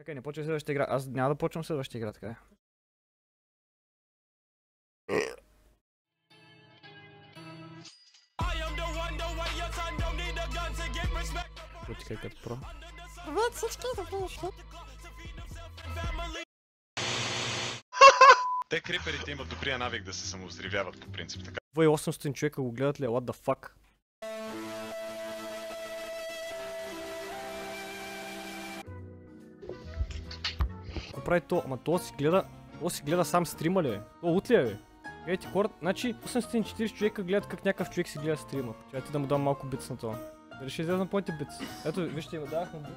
Чакай, не почвай следващата игра. Аз няма да почвам следващата игра, така е. Почекай като про. Привет всички, дошли. Те криперите имат добрия навик да се самовзривяват по принцип, така. 2800 човека го гледат ли? What the fuck? То? Ама то си гледа... То си гледа сам стрима ли? То лут ли е бе? Гледайте хората, значи 840 човека гледат как някакъв човек си гледа стрима. Чакайте да му дам малко биц на това. Дали ще излезе на поинте биц? Ето, вижте, му дадах на биц.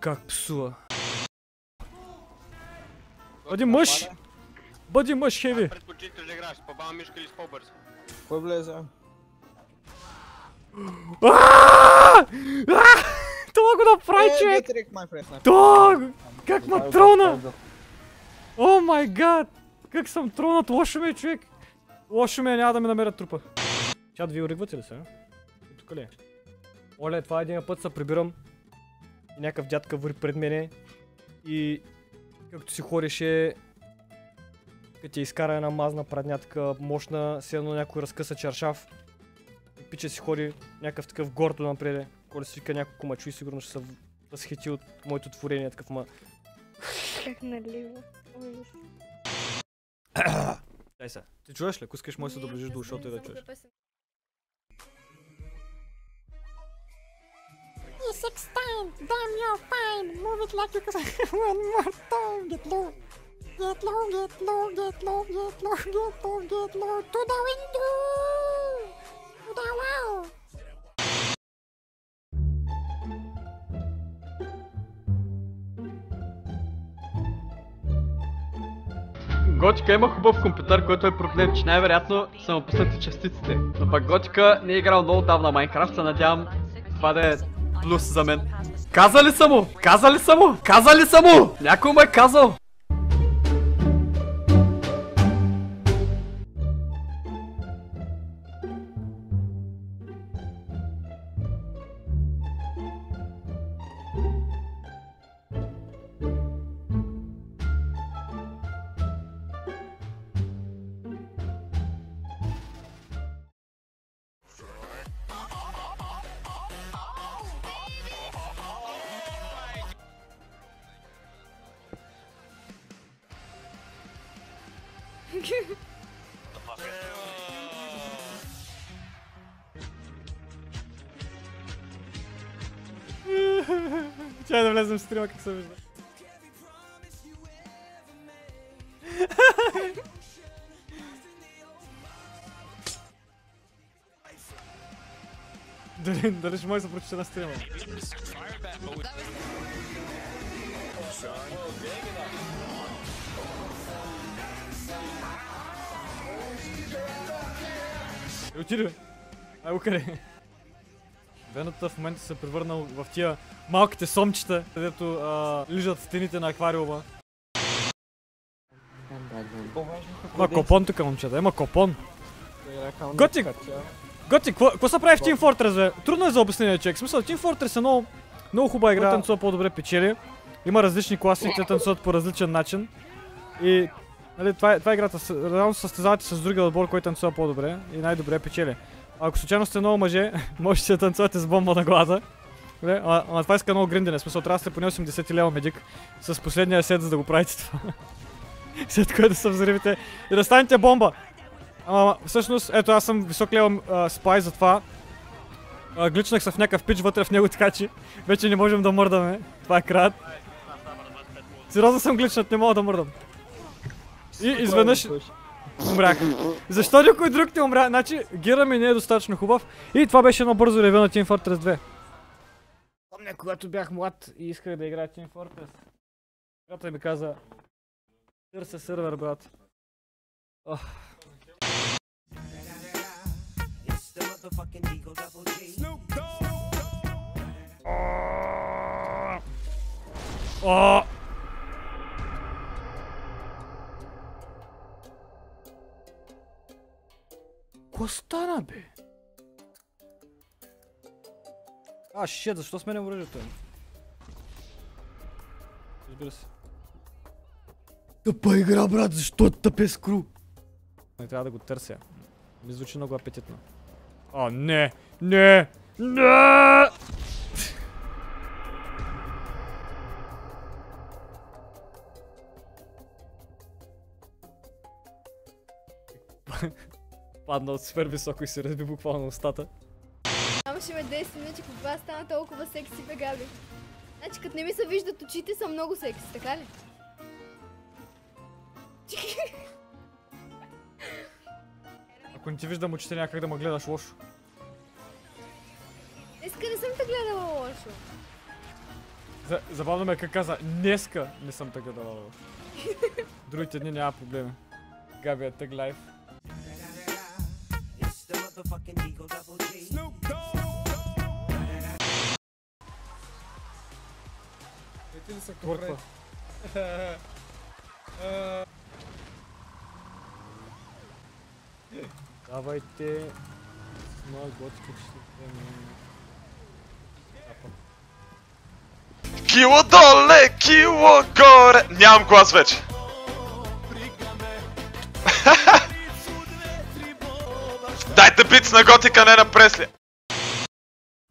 Как псува. Бъди мъж! Бъди мъж, хеви! Предпочиташ да играеш с по-бавна мишка или с по-бързо? Кой влезе? Ааа! Ааа! Това го направи, Е, човек! Това! Как ма трона! О май гад! Как съм тронат, лошо ми е, човек! Лошо ми е, няма да ме намерят трупа. Чат, ви оригвате ли се, а? Тук ли е? Оле, това един път се прибирам. И някакъв дядка върви пред мене. И... Както си ходеше... Като ти изкара една мазна праднятка, мощна, все едно някой разкъса чаршав. Пича си ходи някакъв такъв гордо напред. Който си вика няколко мачу и сигурно ще се възхити от моето творение, такъв ма... Как налива. Дай се. Ти чуеш ли? Ако искаш, може да се доближиш до ушото и да чуеш. Six time, damn you're fine. Move it like you can. One more time, get low. Get low, get low, get low, get low, get low, get low. To the window. Готика има хубав компютър, който е проблем, че най-вероятно са му пуснати частиците. Но пък Готика не е играл много давна Майнкрафт, се надявам това да е плюс за мен. Казали са му! Казали са му! Казали са му! Някой му е казал! Чай да влезем в стрима как се вижда. Дали, дали ще може да Е, бе. Ай къде. Вената в момента се е превърнал в тия малките сомчета, където а, лижат стените на аквариума. Има копон тук, момчета, има копон. Готи! Готи, какво се прави в Team Fortress, бе? Трудно е за обяснение, човек. В смисъл, Team Fortress е много, много хубава игра. Танцува по-добре печели. Има различни класи, те танцуват по различен начин. И нали, това, е, това е играта. Реално състезавате с другия отбор, който танцува по-добре и най-добре печели. Ако случайно сте много мъже, можете да танцувате с бомба на. Добре, ама, това иска много гриндене. Смисъл, трябва да сте поне 80 лева медик с последния сет, за да го правите това. След което се взривите и да станете бомба. Ама всъщност, ето аз съм висок левел а, спай, затова а, гличнах се в някакъв пич вътре в него, така че вече не можем да мърдаме. Това е краят. Сериозно съм гличнат, не мога да мърдам. И изведнъж умрях. Защо никой друг не умря? Значи, гира ми не е достатъчно хубав. И това беше едно бързо ревю на Team Fortress 2. Помня, когато бях млад и исках да играя Team Fortress. Когато ми каза, търся сървър, брат. Ох. О! Ко стана, бе? А, шит, защо сменям оръжието? Разбира се. Тъпа игра, брат, защо е тъпе скру? Не трябва да го търся. Ми звучи много апетитно. О, не! Не! Не! Падна от супер високо и се разби буквално устата. Нямаше ме 10 минути, кога стана толкова секси, бе, Габи? Значи, като не ми се виждат очите, съм много секси, така ли? Ако не ти виждам очите, някак да ме гледаш лошо. Днеска не съм те гледала лошо. За, забавно ме как каза, днеска не съм те гледала лошо. Другите дни няма проблеми. Габи е тъг лайф. Творква. Давайте. С моя готика, че ще вземем. Апа. Кило доле, кило горе. Нямам глас вече. Бит на готика, не на Пресли.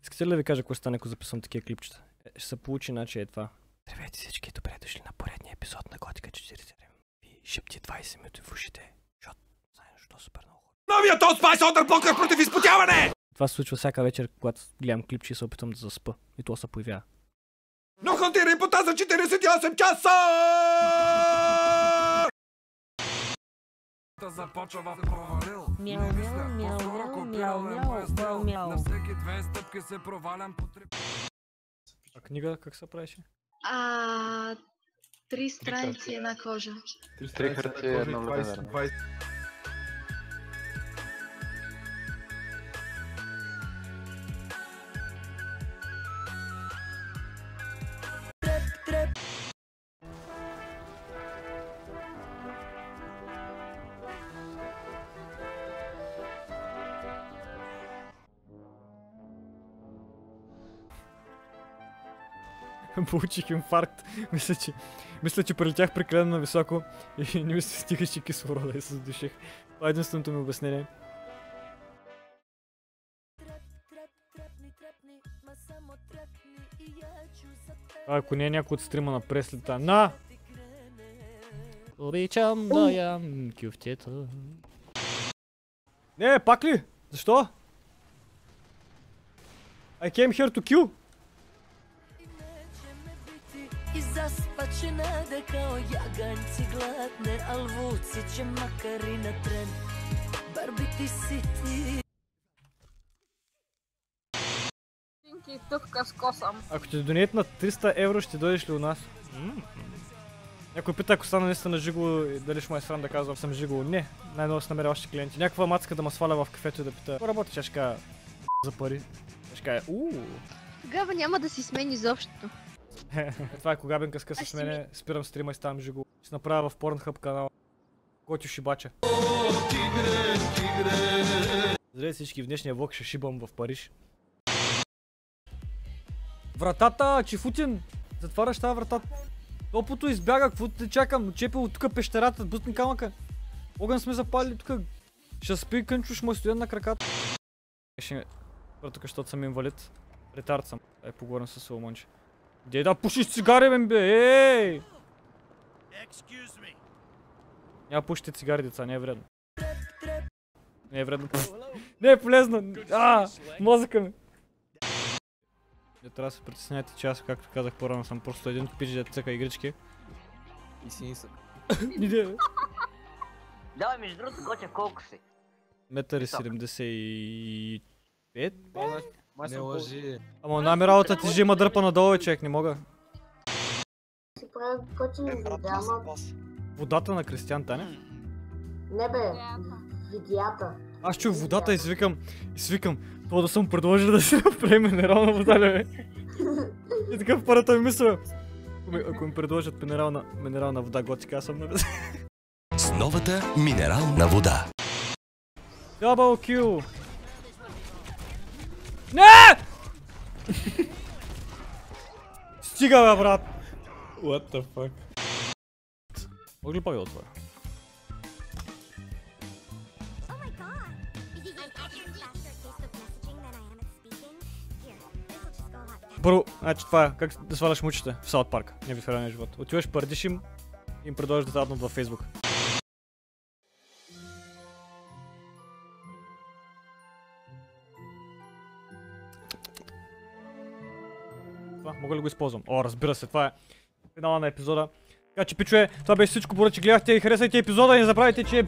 Искате ли да ви кажа кое стане, ако записвам такива клипчета? Е, Ще се получи иначе е това. Здравейте всички, добре дошли на поредния епизод на Готика 47. Ви шепти 20 минути в ушите, защото знаеш защо супер много. Новият Spice Hot Bunker против изпотяване! Това се случва всяка вечер, когато гледам клипче и се опитвам да заспа. И то се появява. Но хантира пота за 48 часа! Започва в провалил. Мяу, мяу, мяу, мяу, мяу, мяу, мяу, мяу. На всеки две стъпки се провалям по три... А книга как се правеше? А, три страници една кожа. Три хартия, едно леденерно. Получих инфаркт. Мисля, че, мисля, че прилетях прекалено високо и не ми се стигаше кислорода и се задуших. Това е единственото ми обяснение. А, ако не е някой от стрима на преслета. На! Обичам да ям кюфтета. Не, пак ли? Защо? I came here to kill. Zaspaće nade kao jaganjci gladne Al vuci će makar i na tren Bar biti si ti Ако ти донет на 300 евро, ще дойдеш ли у нас? Някой пита, ако стана наистина жиго, дали ще му е срам да казвам съм жиго. Не, най-много се намеря още клиенти. Някаква мацка да ме сваля в кафето и да пита. Какво работи? Ще ще кажа, за пари. Ще ще кажа, ууу. Тогава няма да си смени изобщо. Това е кога бенка скъса с мене, спирам стрима и ставам жиго. Ще направя в Pornhub канала. Който шибача. Здравейте всички, в днешния влог ще шибам в Париж. Вратата, Чифутин! Затваряш тази врата. Топото избяга, какво те чакам? Чепи от тук пещерата, бутни камъка. Огън сме запалили тук. Ще спи кънчо, ще му е студен на краката. Ще... Бра, тук, защото съм инвалид. Ретард съм. Ай, поговорим с Соломонче. Де да пушиш цигари, бе, бе, ей! Няма пушите цигари, деца, не е вредно. Не е вредно. Не е полезно. А, мозъка ми. Не трябва да се притеснявате, че аз, както казах по-рано, съм просто един пич, да цъка игрички. И си нисък. Иде, бе. Давай, между другото, Готя, колко си? Метър и 75. Не лъжи. Ама нами работа ти има дърпа надолу, е, човек, не мога. Си правя готини видеа, ама... Водата на Кристиан Танев? Не бе, видеята. Аз чух водата и свикам, и свикам, това да съм предложил да се направи минерална вода, ли, бе? И такъв първата ми мисля, ако ми, ако ми предложат минерална, минерална вода, готика, аз съм на С новата минерална вода. Дабл кил! Не! Стига, бе, брат! What the fuck? Мога ли пак да отворя? Първо, значи това е как да сваляш мучите в Саут Парк. Не в реалния живот. Отиваш, пардиш им и им предложиш да зададнат във Фейсбук. Мога ли го използвам? О, разбира се, това е финала на епизода. Така че, пичове, това беше всичко, поръчи гледахте и харесайте епизода и не забравяйте, че